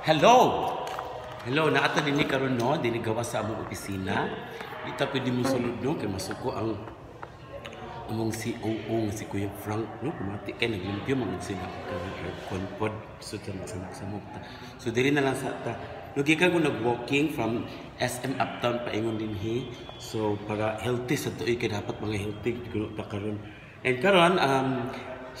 Hello! Hello, naata din ni karon no, dili gawa sa among opisina. Dita pwede mo sulod no, kay masuko ang among COO nga si Kuya Frank no, kumati kay naglimpyo man sila kay aircon pod so ta samok ta. So diri na lang sa ta. Lugi ka ko nag-walking from SM Uptown paingon din hi. So para healthy sa tuig kay dapat mga healthy kuno ta karon. And karon um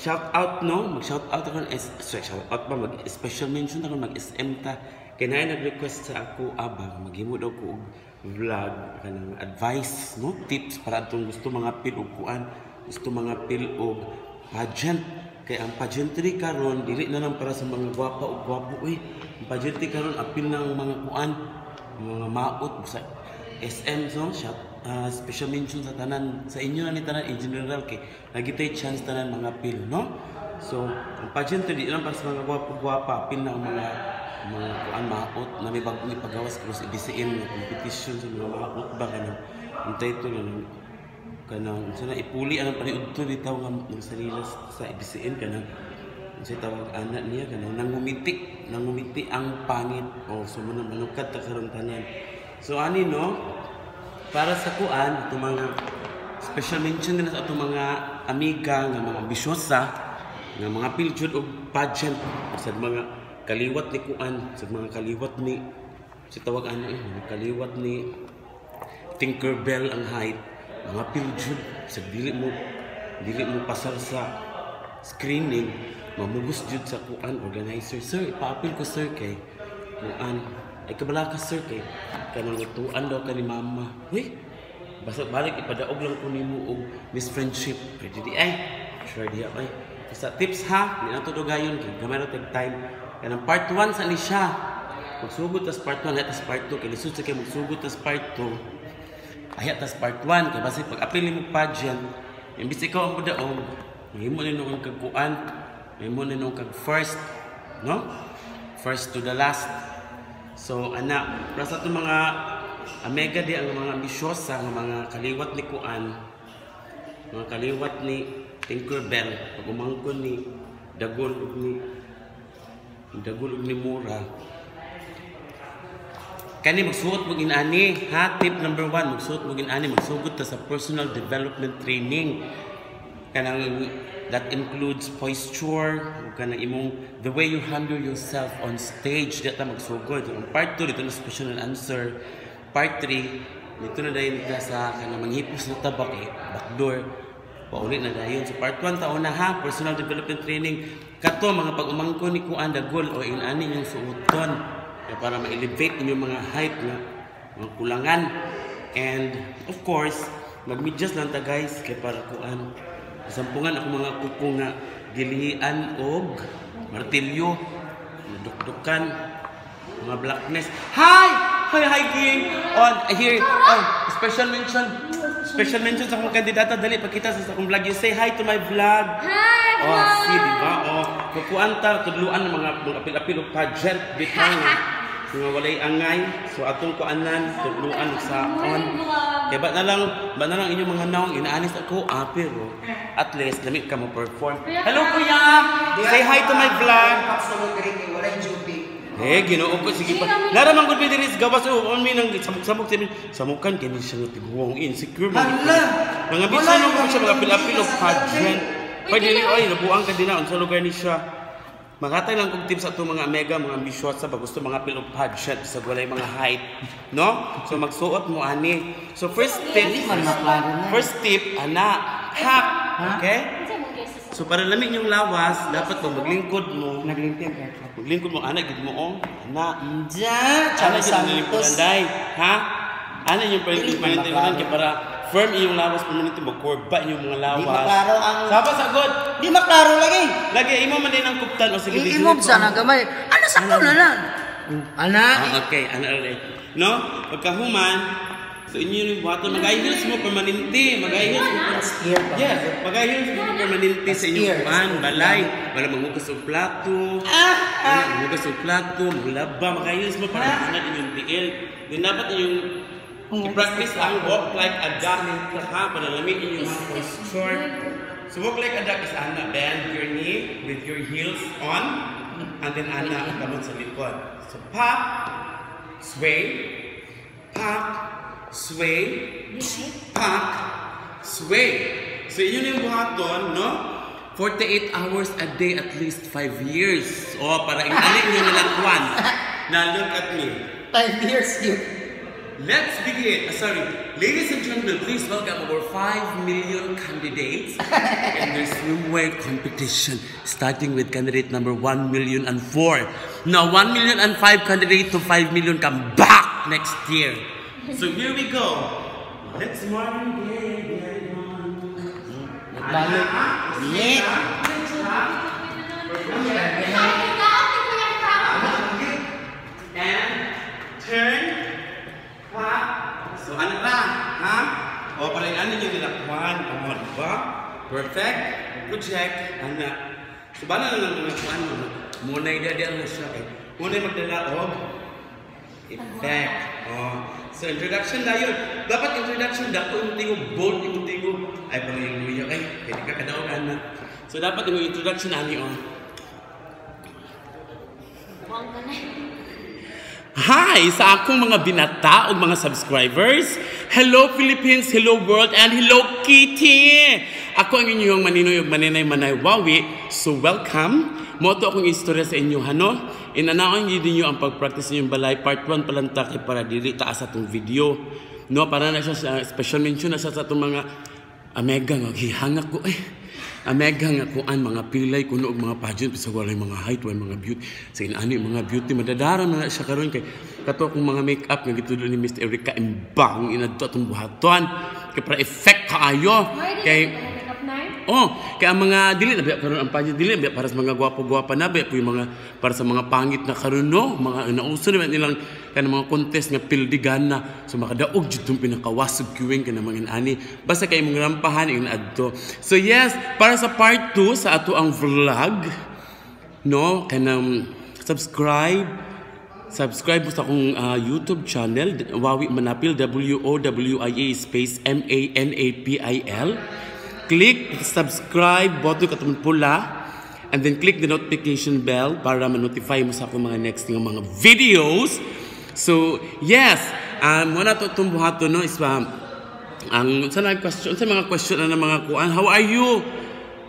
shout out no, mag shout out ako is sorry, shout out ba? Mag special mention ako mag SM ta. Kay na nag-request sa ako abang maghimo daw ko og vlog kanang advice no? Tips para atong gusto mga pil og kuan gusto mga pil og pageant. Kay ang pageantry karon dili na lang para sa mga gwapa o gwapo eh. Ang pageantry karon apil ng mga kuan mga maot sa SM so shout uh, special mention sa tanan sa inyo na ni tanan in general kay lagi tay chance tanan mga pil no? So ang pageantry di lang para sa mga gwapo gwapa apil na mga mga kuan maot na may bagong ipagawas sa BCM na competition sa mga maot ba kanang ang title kanang kanang sa na ipuli ang paniud to bitaw nga ng sarila sa BCM kanang sa tawag anak niya kanang nangumiti nangumiti ang pangit o so mo manukat ta karon so ani no? Para sa kuan itong mga special mention din sa itong mga amiga nga mga ambisyosa nga mga piljud og pageant sa mga kaliwat ni kuan sa mga kaliwat ni si tawag ano eh mga kaliwat ni Tinkerbell ang height mga piljud sa dili mo dili mo pasar sa screening mamugos jud sa kuan organizer. Sir ipaapil ko sir kay kuan ay kabala ka sir kay kanang tuan daw ka ni mama. Uy basta balik ipadaog lang ko nimo og miss friendship pwede di ay sure di ay. Sa tips ha? Di na to dogayon kay gamay ra tag time. Kanang part 1 sa ni siya. Magsugod tas part 1 tas part 2 kay lisod sa kay magsugod tas part 2 ayat tas part 1 kay basi pag apil mo pageant imbis ikaw ang budaog mahimo ni nung kagkuan mahimo ni nung kag first no? First to the last so ana para sa mga amega di ang mga ambisyosa nga mga kaliwat ni kuan mga kaliwat ni Tinkerbell pag umangkon ni Dagol ug ni Dagol ug ni Mura. Kani magsuot mo inani ha? Tip number one magsuot mo inani magsugod ta sa personal development training kanang that includes posture kanang imong the way you handle yourself on stage dito magsugod. Ang part 2 dito na question and answer. Part 3 dito na dayon ka sa kanang manghipos na tabak eh backdoor. Paulit na dayon. Sa part 1 taon na ha personal development training. Kato mga pag-umangko ni kuan dagol o inani yung suoton kaya para ma-elevate inyong mga height nga mga kulangan. And of course magmedyas lang ta guys kay para kuan sampungan ako mga kuko nga gilian og martilyo dukdukan mga blackness hi! Hi hi king! On here oh special mention special mention sa akong kandidata. Dali pakita sa akong vlog. You say hi to my vlog. Hi, oh vlog! see di ba? Oh kukuan ta tudluan ng mga apil-apil og pageant bitaw nga walay angay so atong kuanan tudluan sa on kaya ba na lang ba na lang inyong mga naong inaanis ako ah pero at least lamig ka mo perform hello kuya say hi to my vlog Eh, ginoo ko sige pa. Lara man gud diri sa gawas o on mi nang samok-samok sa samukan kini siya nga tiguwang insecure man. Mga bisan ko siya mga pilapil of pageant. Pwede ni oy nabuang ka din sa lugar ni siya. Maghatay lang kong tips sa itong mga mega, mga ambisyosa, ba gusto mga pil of pageant sa walay mga height. No? So magsuot mo ani. So first tip, first tip, ana, hack. Okay? So para lamig yung lawas, dapat pag maglingkod mo, Naglimpyang ka. maglingkod mo, anak, gid mo oh. Ana, Diyan! Ano Tsaka yung Santos. day? Ha? Ano yung pagkakitin maklaro. kaya para firm yung lawas permanente mo, korba yung mga lawas. Di maklaro ang... Sapa sagot. Di maklaro lagi! Lagi imo man din ang kuptan o sige. I-imove sana gamay. Ano sa ko na lang? Ana? Ah, okay, ano rin. No? Pagkahuman, so inyo yung buhaton, mag-i-heels mo permanente. Mag-i-heels mo pa. Yes, mag-i-heels mo permanente sa inyong kuhan, balay. Wala maghugas ng plato. Ah! Ano, maghugas ng plato, maglaba, mag-i-heels mo para masunod inyong tiil. Then dapat inyong i-practice ang walk like a duck ha, para lamig inyong mga posture. So walk like a duck is ana, bend your knee with your heels on. And then ana kamot sa likod. So pop, sway, pop, sway, pop, sway. So yun yung buhaton, no? 48 hours a day, at least 5 years. O, para inalik nyo nalakwan. Now look at me. Five years yun. Let's begin. Uh, sorry. Ladies and gentlemen, please welcome over 5 million candidates in their swimwear competition, starting with candidate number 1 million and 4. Now, 1 million and 5 candidate to 5 million come back next year. So here we go. Let's morning day, day one. Nagbalik. Nyek. Perfect. Check. Ano? So ba na lang nilakwan mo? Muna yung dadaan mo siya. Eh. Muna yung magdala o effect. Oh. So introduction na yun. Dapat introduction da kung tingo bold yung tingo. Ay paling yung luya kay. Kaya ka kadaogan na. So dapat yung introduction ani oh. Hi sa akong mga binata o mga subscribers. Hello Philippines, hello world, and hello Kitty! Ako ang inyong maninoy ug maninay manay wawi. So welcome. Mo to akong istorya sa inyo hano. Inanaon gyud ninyo ang pagpractice ninyong balay part 1 pa lang ta kay para dili taas atong video. No, para na siya sa special mention na siya sa atong mga amega nga gihangak ko eh. Amega nga kuan mga pilay kuno og mga pageant bisag walay mga height walay mga beauty sa inani mga beauty madadara na siya karon kay kato akong mga makeup nga gitulo ni Mr. Erika Imbang inadto atong buhaton kay para effect kaayo kay Oh, kaya mga dili na karon ang pageant dili na biya para sa mga gwapo-gwapa na biya yung mga para sa mga pangit na karon no, mga nauso naman nilang kanang mga contest nga pildigan na so makadaog jud tong pinakawasog queuing kana mga ani basta kay mong rampahan in adto. So yes, para sa part 2 sa ato ang vlog no kanang subscribe Subscribe mo sa akong ah, YouTube channel, Wawi Manapil, W-O-W-I-A space M-A-N-A-P-I-L. Click subscribe button katong pula and then click the notification bell para ma-notify mo sa akong mga next nga mga videos. So, yes, um, muna to itong buhato no, is um, ang sa na question sa mga question na mga kuan how are you?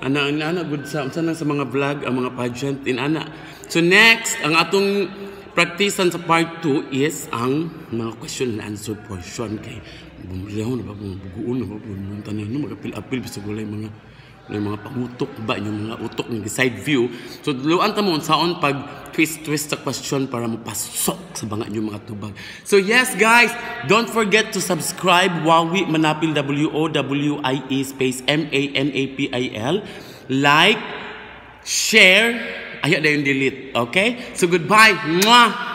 Ana ana good sa sa sa mga vlog ang mga pageant in ana. So next ang atong practicean sa part 2 is ang mga question and answer portion kay bumilihon na ba buguon na ba pumunta na no magapil-apil bisag walay mga walay mga pangutok ba yung mga utok ng side view so luan ta mo saon pag twist twist sa question para mapasok sa banga yung mga tubag so yes guys don't forget to subscribe Wawi Manapil W O W I E space M A N A P I L like share Ayaw na yung delete. Okay? So goodbye. Mwah!